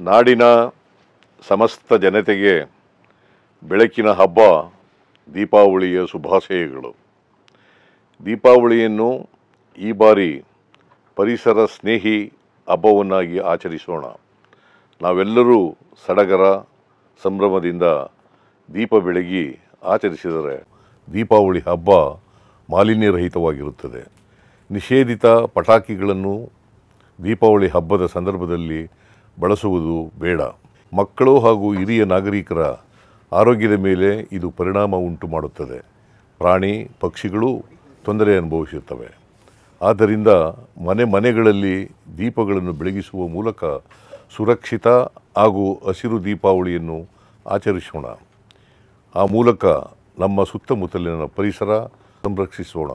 ನಾಡಿನ ಸಮಸ್ತ ಜನತೆಗೆ ಬೆಳಕಿನ ಹಬ್ಬ, ದೀಪಾವಳಿಯ ಶುಭಾಶಯಗಳು. ದೀಪಾವಳಿಯನ್ನು ಈ ಬಾರಿ ಪರಿಸರ ಸ್ನೇಹಿ ಹಬ್ಬವನ್ನಾಗಿ ಆಚರಿಸೋಣ. ನಾವೆಲ್ಲರೂ ಸಡಗರ ಸಂಭ್ರಮದಿಂದ ದೀಪ ಬೆಳಗಿ ಆಚರಿಸಿದರೆ ದೀಪಾವಳಿ ಹಬ್ಬ ಮಾಲಿನ್ಯರಹಿತವಾಗಿರುತ್ತದೆ. ನಿಷೇಧಿತ ಪಟಾಕಿಗಳನ್ನು ದೀಪಾವಳಿ ಹಬ್ಬದ ಸಂದರ್ಭದಲ್ಲಿ ಬಳಸುವುದು ಬೇಡ. ಮಕ್ಕಳು ಹಾಗೂ ಹಿರಿಯ ನಾಗರಿಕರ ಆರೋಗ್ಯದ ಮೇಲೆ ಇದು ಪರಿಣಾಮ ಉಂಟು ಮಾಡುತ್ತದೆ. ಪ್ರಾಣಿ, ಪಕ್ಷಿಗಳು ತೊಂದರೆ ಅನುಭವಿಸುತ್ತವೆ. ಆದ್ದರಿಂದ ಮನೆ ಮನೆಗಳಲ್ಲಿ ದೀಪಗಳನ್ನು ಬೆಳಗಿಸುವ ಮೂಲಕ ಸುರಕ್ಷಿತ ಹಾಗೂ ಹಸಿರು ದೀಪಾವಳಿಯನ್ನು ಆಚರಿಸೋಣ. ಆ ಮೂಲಕ ನಮ್ಮ ಸುತ್ತಮುತ್ತಲಿನ ಪರಿಸರ ಸಂರಕ್ಷಿಸೋಣ.